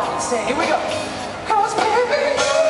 Here we go. Cause baby,